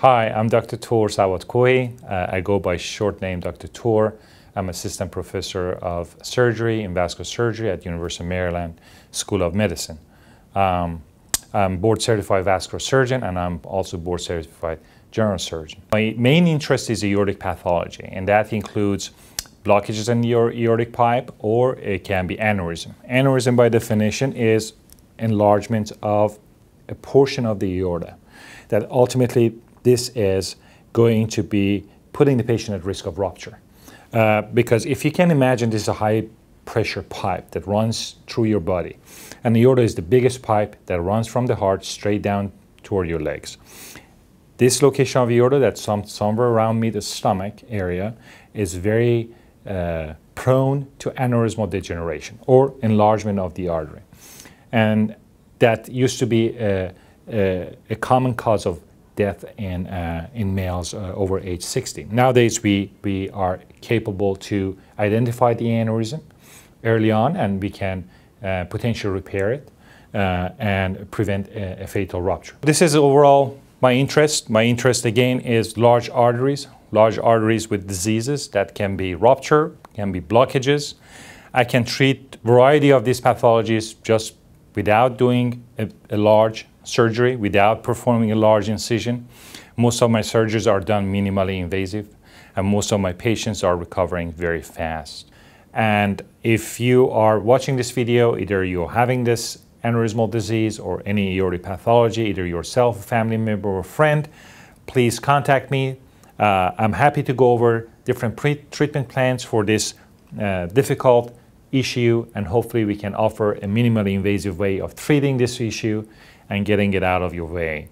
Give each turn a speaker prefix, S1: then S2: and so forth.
S1: Hi, I'm Dr. Toursavadkohi. Uh, I go by short name Dr. Tor. I'm assistant professor of surgery and vascular surgery at University of Maryland School of Medicine. Um, I'm board certified vascular surgeon and I'm also board certified general surgeon. My main interest is aortic pathology and that includes blockages in your aortic pipe or it can be aneurysm. Aneurysm by definition is enlargement of a portion of the aorta that ultimately this is going to be putting the patient at risk of rupture. Uh, because if you can imagine this is a high pressure pipe that runs through your body, and the aorta is the biggest pipe that runs from the heart straight down toward your legs. This location of the aorta, that's some, somewhere around me, the stomach area, is very uh, prone to aneurysmal degeneration or enlargement of the artery. And that used to be a, a, a common cause of death in, uh, in males uh, over age 60. Nowadays, we, we are capable to identify the aneurysm early on and we can uh, potentially repair it uh, and prevent a, a, fatal rupture. This is overall my interest. My interest again is large arteries, large arteries with diseases that can be rupture, can be blockages. I can treat variety of these pathologies just without doing a, a large surgery without performing a large incision. Most of my surgeries are done minimally invasive, and most of my patients are recovering very fast. And if you are watching this video, either you're having this aneurysmal disease or any aortic pathology, either yourself, a family member, or friend, please contact me. Uh, I'm happy to go over different treatment plans for this uh, difficult issue, and hopefully we can offer a minimally invasive way of treating this issue and getting it out of your way.